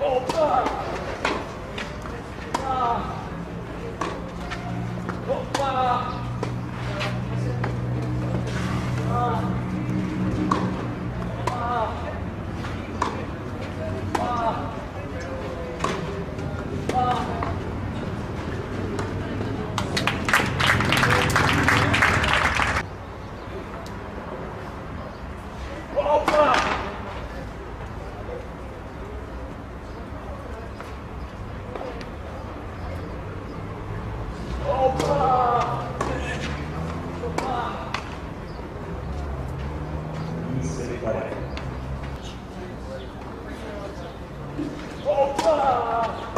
Oh, fuck! 없잖아.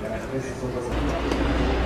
Gracias.